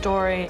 story.